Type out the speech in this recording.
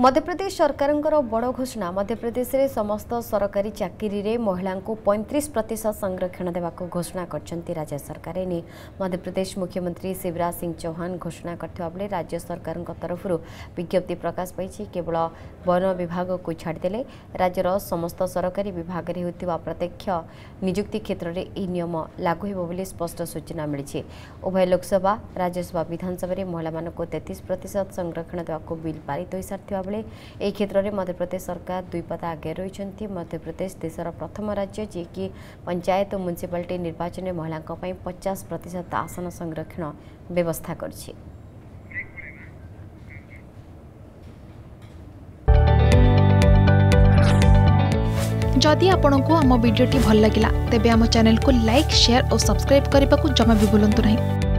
मध्यप्रदेश सरकार बड घोषणा समस्त सरकारी चारी महिलाैतिस प्रतिशत संरक्षण दाक घोषणा गरिन्छ राज्य सरकार मध्यप्रदेश मुख्यमन्त्री शिवराज सिंह चौहान घोषणा राज्य गरियस तरफु विज्ञप्ति प्रकाश पाँच केवल वन विभागको छाडिदेले राज्य समस्त सरकारी विभागले प्रत्यक्ष नियुक्ति क्षेत्रले यो नियम लागू लाग स्पष्ट सूचना मिले उभय लोकसभा राज्यसभा विधानसभा महिला म तेतिस प्रतिशत संरक्षण देव बिल पारित हुसिति ଥିବାବେଳେ ଏହି କ୍ଷେତ୍ରରେ ମଧ୍ୟପ୍ରଦେଶ ସରକାର ଦୁଇ ପାଦ ଆଗରେ ରହିଛନ୍ତି ମଧ୍ୟପ୍ରଦେଶ ଦେଶର ପ୍ରଥମ ରାଜ୍ୟ ଯିଏକି ପଞ୍ଚାୟତ ଓ ମ୍ୟୁନିସିପାଲିଟି ନିର୍ବାଚନରେ ମହିଳାଙ୍କ ପାଇଁ ପଚାଶ ପ୍ରତିଶତ ଆସନ ସଂରକ୍ଷଣ ବ୍ୟବସ୍ଥା କରିଛି जदि आपण को आम भिडी भल लगा तेब आम चेल्क लाइक सेयार और सब्सक्राइब करने को जमा भी बुलां नहीं